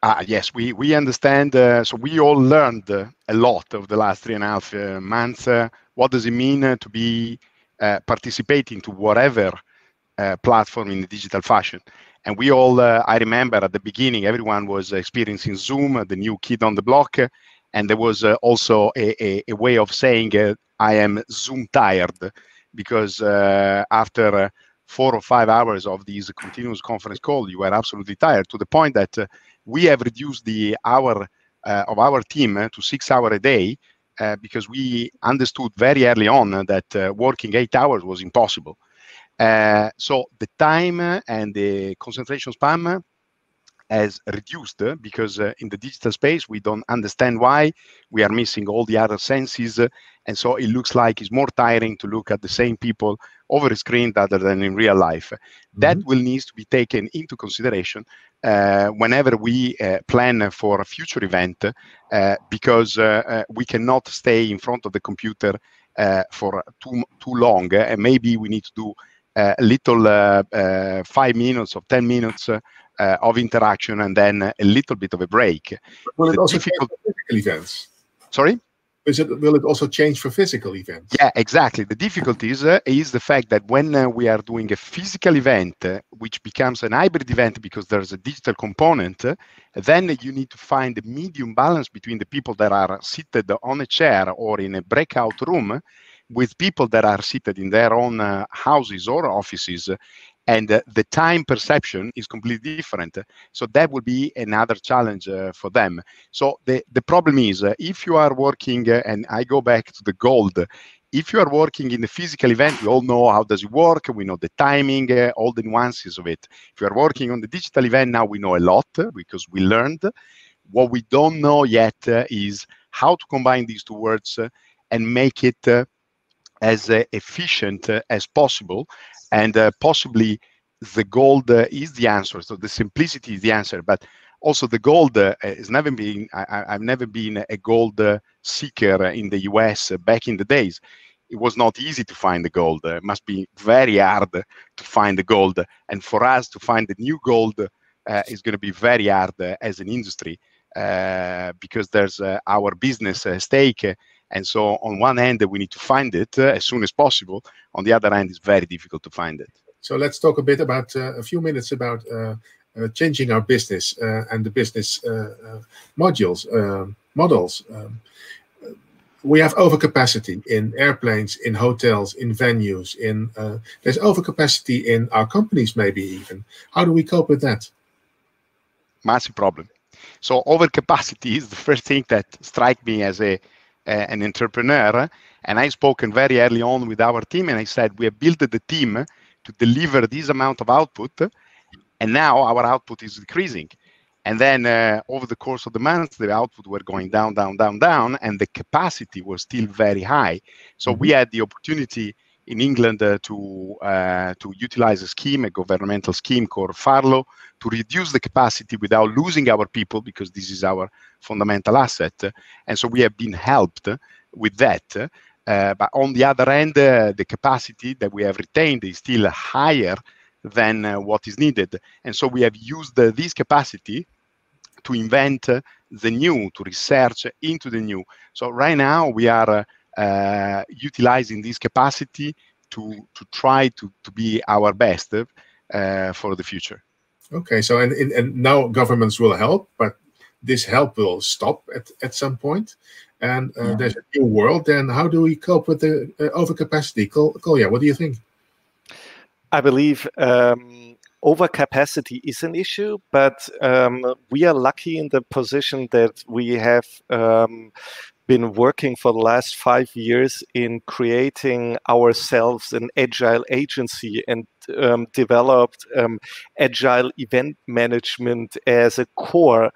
Uh, yes, we, we understand. Uh, so we all learned uh, a lot of the last three and a half uh, months. Uh, what does it mean to be participating to whatever platform in the digital fashion? And we all, I remember at the beginning, everyone was experiencing Zoom, the new kid on the block and there was uh, also a, a, a, way of saying uh, I am Zoom tired because uh, after four or five hours of these continuous conference call, you were absolutely tired to the point that we have reduced the hour of our team to six hours a day uh, because we understood very early on that uh, working eight hours was impossible. Uh, so the time and the concentration span has reduced because uh, in the digital space we don't understand why we are missing all the other senses uh, and so it looks like it's more tiring to look at the same people over a screen rather than in real life mm-hmm. that will need to be taken into consideration uh, whenever we uh, plan for a future event uh, because we cannot stay in front of the computer for too too long and maybe we need to do little five minutes or 10 minutes uh, of interaction and then a little bit of a break. Will it also difficult... change for physical events? Sorry? Is it, will it also change for physical events? Yeah, exactly. The difficulties uh, is the fact that when uh, we are doing a physical event, uh, which becomes an hybrid event because there's a digital component, then you need to find a medium balance between the people that are seated on a chair or in a breakout room with people that are seated in their own uh, houses or offices and uh, the time perception is completely different. So that will be another challenge uh, for them. So the, the problem is uh, if you are working, uh, and I go back to the gold, if you are working in the physical event, we all know how does it work. We know the timing, uh, all the nuances of it. If you are working on the digital event now, we know a lot because we learned. What we don't know yet uh, is how to combine these two words and make it as efficient as possible and uh, possibly the gold uh, is the answer. So the simplicity is the answer, but also the gold uh, has never been. I, have never been a gold uh, seeker in the U.S. back in the days. It was not easy to find the gold. It must be very hard to find the gold, and for us to find the new gold uh, is going to be very hard as an industry uh, because there's our business stake and so on one hand, we need to find it uh, as soon as possible. On the other hand, it's very difficult to find it. So let's talk a bit about uh, a few minutes about uh, uh changing our business uh, and the business uh, modules, models. Um, we have overcapacity in airplanes, in hotels, in venues. In there's overcapacity in our companies, maybe even. How do we cope with that? Massive problem. So overcapacity is the first thing that strike me as a an entrepreneur. And I spoken very early on with our team, and I said we have built the team to deliver this amount of output, and now our output is decreasing. And then uh, over the course of the months, the output were going down, down, down, down, and the capacity was still very high. So mm-hmm. we had the opportunity in England uh, to uh, to utilize a scheme, a governmental scheme called Furlough, to reduce the capacity without losing our people because this is our fundamental asset. And so we have been helped with that. Uh, but on the other end, uh, the capacity that we have retained is still higher than uh, what is needed. And so we have used this capacity to invent the new, to research into the new. So right now we are uh, utilizing this capacity to to try to to be our best uh, for the future. Okay, so and, and now governments will help, but this help will stop at, at some point. point, and uh, yeah. there's a new world. Then how do we cope with the uh, overcapacity? Colja, what do you think? I believe um, overcapacity is an issue, but um, we are lucky in the position that we have um, been working for the last five years in creating ourselves an agile agency and um, developed um, agile event management as a core.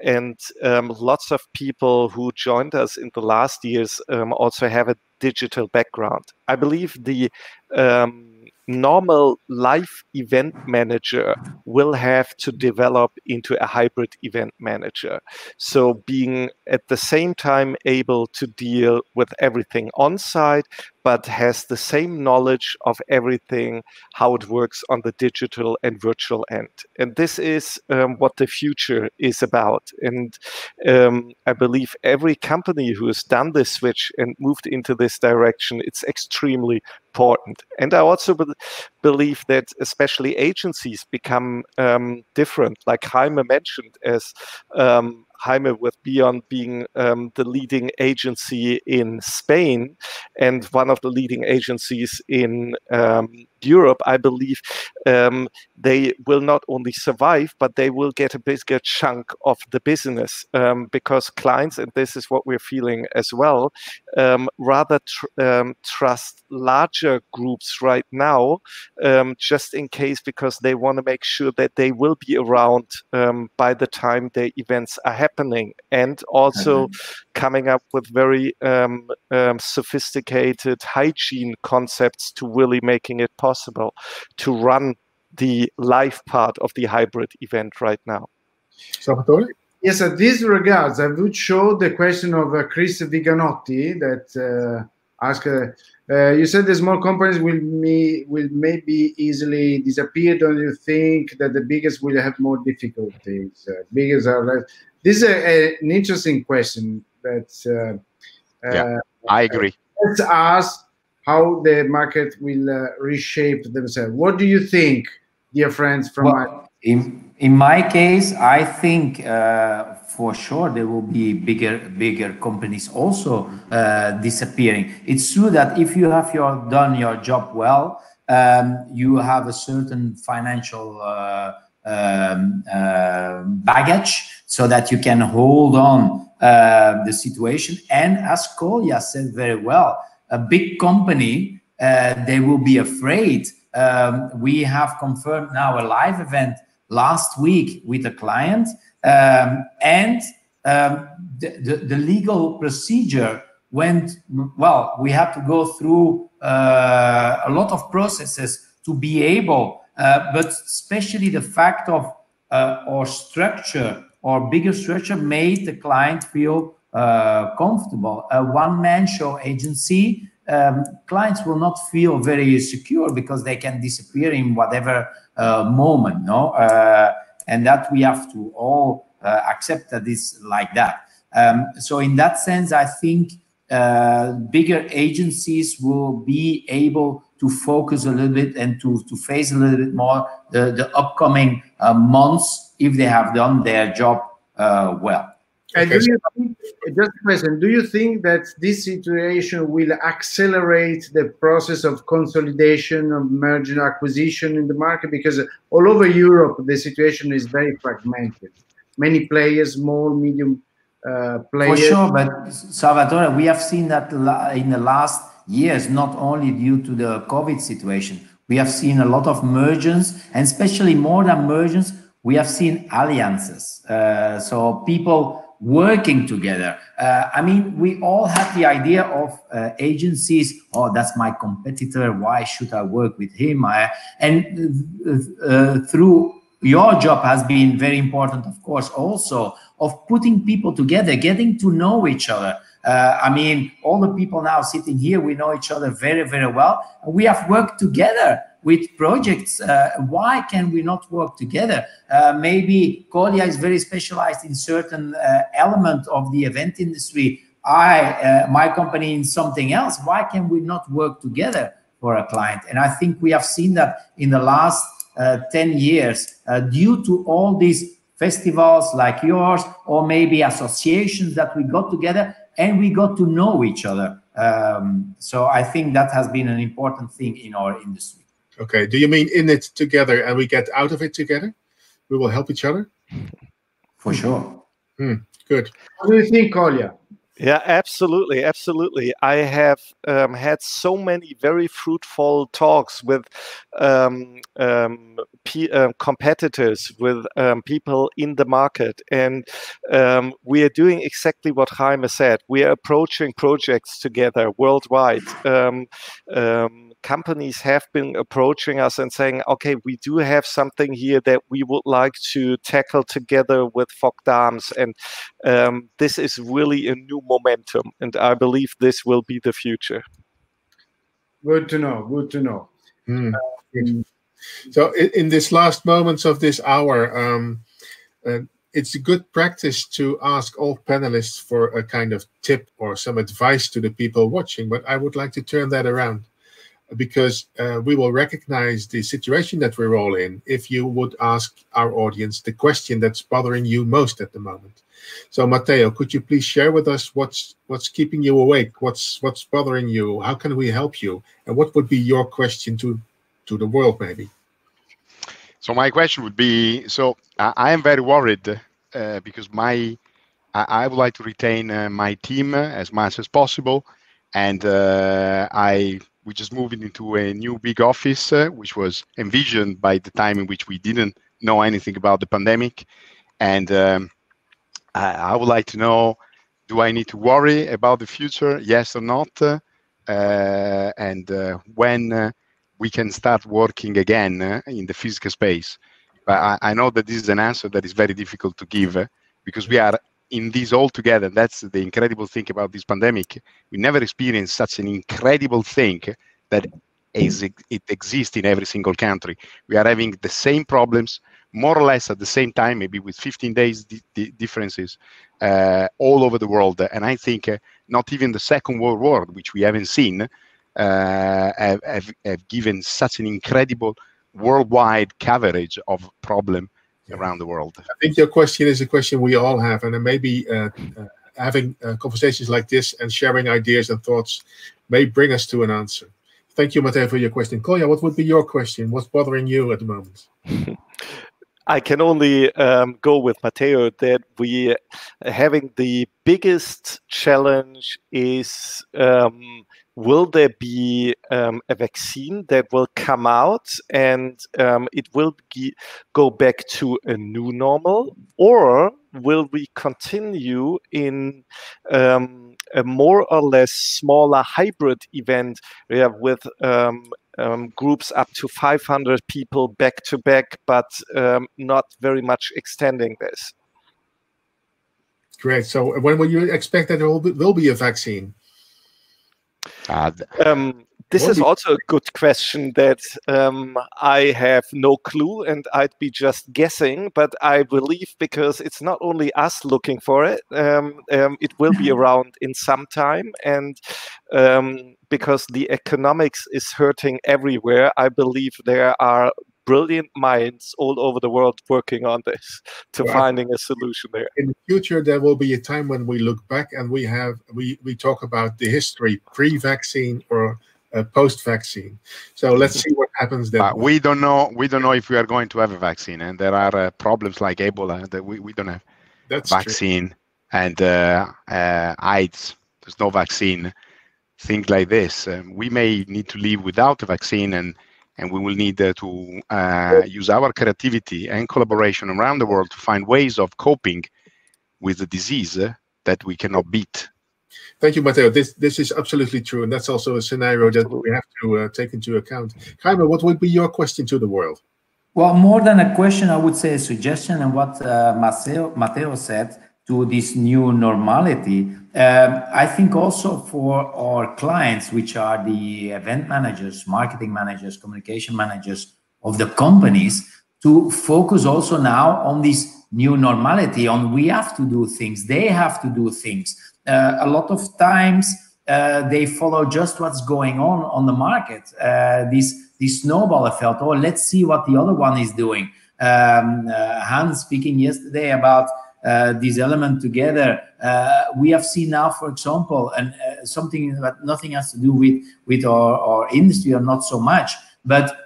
And um, lots of people who joined us in the last years um, also have a digital background. I believe the um, normal live event manager will have to develop into a hybrid event manager. So being at the same time able to deal with everything on site, but has the same knowledge of everything, how it works on the digital and virtual end. And this is um, what the future is about. And um, I believe every company who has done this switch and moved into this direction, it's extremely important. And I also be believe that especially agencies become um, different, like Jaime mentioned, as um, Jaime with beon being um, the leading agency in Spain and one of the leading agencies in um, Europe, I believe um, they will not only survive, but they will get a bigger chunk of the business um, because clients, and this is what we're feeling as well, um, rather tr um, trust larger groups right now, um, just in case, because they want to make sure that they will be around um, by the time the events are happening, and also mm -hmm. Coming up with very sophisticated hygiene concepts to really making it possible possible to run the live part of the hybrid event right now. Salvatore? Yes, at these regards, I would show the question of uh, Chris Viganotti that uh, asked, uh, uh, you said the small companies will, me, will maybe easily disappear. Don't you think that the biggest will have more difficulties? Uh, biggest are less. This is a, a, an interesting question that uh, yeah, I agree. Let's ask how the market will uh, reshape themselves. What do you think, dear friends? From well, my- in in my case, I think uh, for sure there will be bigger bigger companies also uh, disappearing. It's true that if you have your done your job well, um, you have a certain financial. Uh, um, uh, baggage so that you can hold on uh, the situation. And as Colja said very well, a big company, uh, they will be afraid. Um, we have confirmed now a live event last week with a client, um, and um, the, the, the, legal procedure went well. We had to go through uh, a lot of processes to be able, uh, but especially the fact of uh, our structure or bigger structure made the client feel uh, comfortable. A one-man show agency, um, clients will not feel very secure because they can disappear in whatever uh, moment, no? Uh, and that we have to all uh, accept that it's like that. Um, so in that sense, I think uh, bigger agencies will be able to focus a little bit and to, to face a little bit more the, the upcoming uh, months if they have done their job uh, well. And do you think, just a question, do you think that this situation will accelerate the process of consolidation, of merger acquisition in the market? Because all over Europe, the situation is very fragmented. Many players, small, medium uh, players. For sure, but Salvatore, we have seen that in the last years, not only due to the COVID situation, we have seen a lot of mergers, and especially more than mergers, we have seen alliances. Uh, so people working together. Uh, I mean, we all have the idea of uh, agencies. Oh, that's my competitor. Why should I work with him? I, and uh, uh, through your job has been very important, of course, also of putting people together, getting to know each other. Uh, I mean, all the people now sitting here, we know each other very, very well. We have worked together with projects. Uh, why can we not work together? Uh, maybe Colja is very specialized in certain uh, element of the event industry. I, uh, my company in something else. Why can we not work together for a client? And I think we have seen that in the last uh, 10 years due to all these festivals like yours or maybe associations that we got together and we got to know each other. Um, so I think that has been an important thing in our industry. Okay. Do you mean in it together and we get out of it together? We will help each other? For sure. Hmm, good. What do you think, Colja? Yeah, absolutely, absolutely. I have um, had so many very fruitful talks with um, um, uh, competitors, with um, people in the market, and um, we are doing exactly what Jaime said. We are approaching projects together worldwide. Companies have been approaching us and saying, okay, we do have something here that we would like to tackle together with VOK DAMS. And this is really a new momentum. And I believe this will be the future. Good to know. Good to know. Mm, good. So, in, in this last moments of this hour, um, uh, it's a good practice to ask all panelists for a kind of tip or some advice to the people watching. But I would like to turn that around because uh, we will recognize the situation that we're all in if you would ask our audience the question that's bothering you most at the moment. So, Matteo, could you please share with us what's what's keeping you awake? What's what's bothering you? How can we help you? And what would be your question to to the world, maybe? So, my question would be: So, I, I am very worried uh, because my I, I, would like to retain uh, my team as much as possible, and uh, I we just moved into a new big office, uh, which was envisioned by the time in which we didn't know anything about the pandemic. And um, I, I, would like to know, do I need to worry about the future? Yes or not? Uh, and uh, when uh, we can start working again uh, in the physical space. But I, I, know that this is an answer that is very difficult to give uh, because we are in this all together. That's the incredible thing about this pandemic. We never experienced such an incredible thing that is it exists in every single country. We are having the same problems, more or less at the same time, maybe with 15 days di- differences uh, all over the world. And I think uh, not even the Second World War, which we haven't seen, uh, have, have, have given such an incredible worldwide coverage of problem around the world. I think your question is a question we all have, and maybe uh, uh, having uh, conversations like this and sharing ideas and thoughts may bring us to an answer. Thank you, Matteo, for your question. Colja, what would be your question? What's bothering you at the moment? I can only um, go with Matteo that we having the biggest challenge is um, will there be um, a vaccine that will come out and um, it will be, go back to a new normal? Or will we continue in um, a more or less smaller hybrid event with um, um, groups up to 500 people back to back but um, not very much extending this? Great. So when will you expect that there will be, will be a vaccine uh, um, this is also a good question that um, I have no clue and I'd be just guessing, but I believe because it's not only us looking for it, um, um it will be around in some time. And um, because the economics is hurting everywhere, I believe there are brilliant minds all over the world working on this to finding a solution there. In the future, there will be a time when we look back and we have we we talk about the history pre-vaccine or uh, post-vaccine. So let's see what happens then. Uh, we don't know. We don't know if we are going to have a vaccine, and there are uh, problems like Ebola that we, we don't have That's vaccine true. and uh, uh, AIDS. There's no vaccine. Things like this. Um, we may need to live without a vaccine and and we will need uh, to uh, use our creativity and collaboration around the world to find ways of coping with the disease uh, that we cannot beat. Thank you, Matteo. This this is absolutely true, and that's also a scenario that we have to uh, take into account. Jaime, what would be your question to the world? Well, more than a question, I would say a suggestion, and what uh, Matteo, Matteo said to this new normality. Um, I think also for our clients, which are the event managers, marketing managers, communication managers of the companies, to focus also now on this new normality on we have to do things they have to do things. Uh, a lot of times uh, they follow just what's going on on the market. Uh, this this snowball effect oh let's see what the other one is doing. Um, uh, hans speaking yesterday about uh, this element together. Uh, we have seen now, for example, and uh, something that nothing has to do with with our, our industry or not so much, but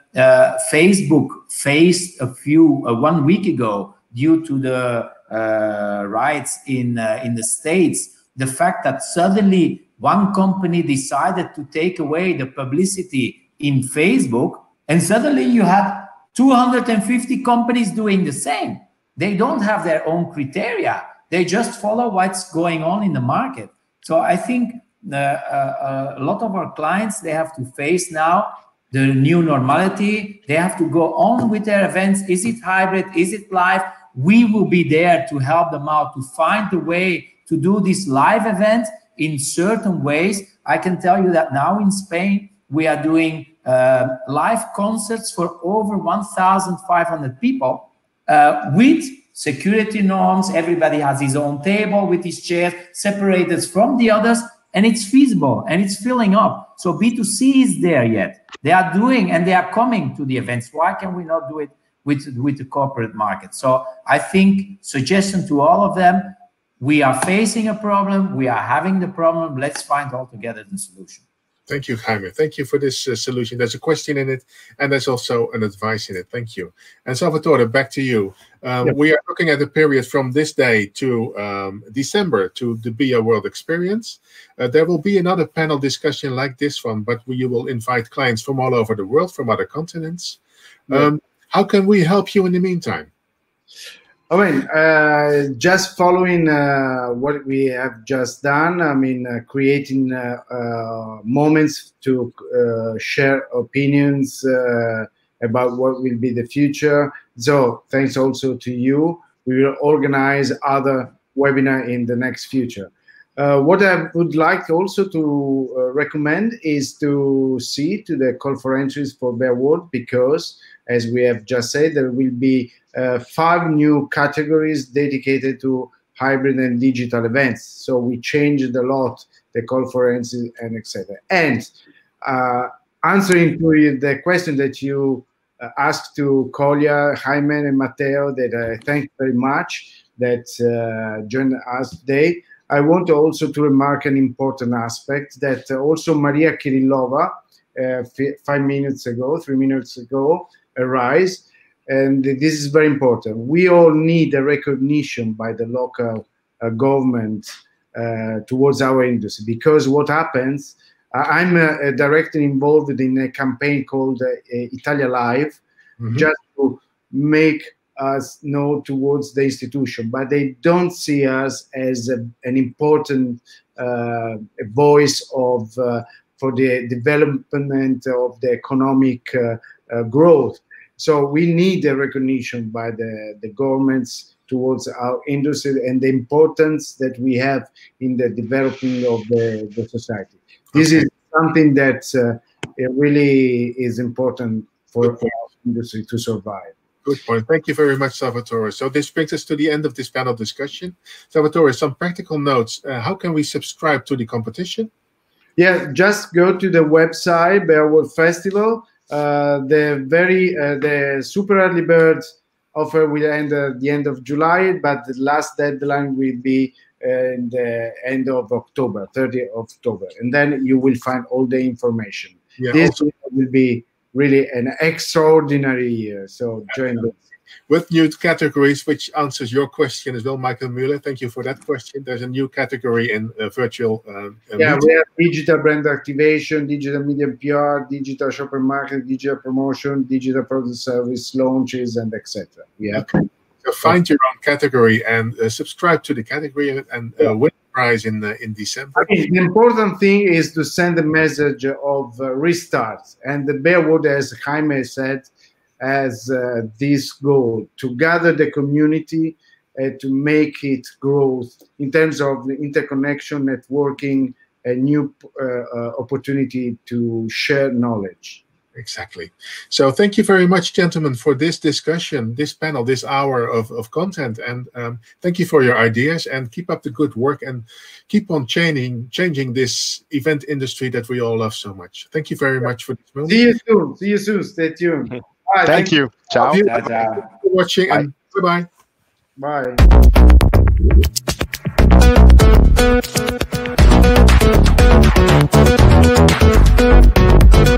Facebook faced a few one week ago due to the uh, riots in uh, in the states. The fact that suddenly one company decided to take away the publicity in Facebook, and suddenly you have 250 companies doing the same. They don't have their own criteria. They just follow what's going on in the market. So I think uh, uh, a lot of our clients they have to face now the new normality. They have to go on with their events. Is it hybrid? Is it live? We will be there to help them out to find a way to do this live event in certain ways. I can tell you that now in Spain, we are doing uh, live concerts for over 1,500 people uh, with security norms. Everybody has his own table with his chairs separated from the others, and it's feasible and it's filling up. So B2C is there yet. They are doing and they are coming to the events. Why can we not do it with, with the corporate market? So I think suggestion to all of them, we are facing a problem. We are having the problem. Let's find all together the solution. Thank you, Jaime. Thank you for this uh, solution. There's a question in it, and there's also an advice in it. Thank you. And Salvatore, back to you. Um, yep. We are looking at the period from this day to um, December to the Bea World Experience. Uh, there will be another panel discussion like this one, but we will invite clients from all over the world, from other continents. Yep. Um, how can we help you in the meantime? I mean, uh, just following uh, what we have just done, I mean, uh, creating uh, uh, moments to uh, share opinions about what will be the future. So, thanks also to you. We will organize other webinar in the next future. what I would like also to recommend is to see to the call for entries for Bea World because, as we have just said, there will be uh, five new categories dedicated to hybrid and digital events. So we changed a lot the conferences and etc. And uh, answering to the question that you uh, asked to Colja, Jaime, and Matteo, that I thank very much that uh, joined us today. I want also to remark an important aspect that also Maria Kirillova, uh, five minutes ago, three minutes ago, arrived and this is very important. We all need a recognition by the local uh, government uh, towards our industry because what happens, I'm uh, directly involved in a campaign called uh, Italia Live, mm-hmm. just to make us know towards the institution, but they don't see us as a, an important uh, voice of uh, for the development of the economic growth so we need a recognition by the, the governments towards our industry and the importance that we have in the developing of the, the society. This okay. is something that uh, really is important for our industry to survive. Good point. Thank you very much, Salvatore. So this brings us to the end of this panel discussion. Salvatore, some practical notes. Uh, how can we subscribe to the competition? Yeah, just go to the website, Bea World Festival, the very uh, the super early bird offer will end at the end of July, but the last deadline will be uh, in the end of October, 30th of October, and then you will find all the information. Yeah, this also. will be really an extraordinary year. So join the with new categories, which answers your question as well, Michael Mueller. Thank you for that question. There's a new category in uh, virtual. Uh, yeah, media. we have digital brand activation, digital media PR, digital shopper market, digital promotion, digital product service launches, and etc. Yeah. Okay. So find your own category and uh, subscribe to the category and, and uh, win prize in uh, in December. I mean, the important thing is to send a message of uh, restart. And the Bea World, as Jaime said, as uh, this goal to gather the community uh, to make it grow in terms of the interconnection, networking, a new uh, uh, opportunity to share knowledge. Exactly. So thank you very much, gentlemen, for this discussion, this panel, this hour of, of content. And um, thank you for your ideas and keep up the good work and keep on changing changing this event industry that we all love so much. Thank you very much for this moment. See you soon. See you soon. Stay tuned. Right, thank, thank, you. Ciao. You. Ciao, ciao. watching bye. and bye-bye. Bye. bye.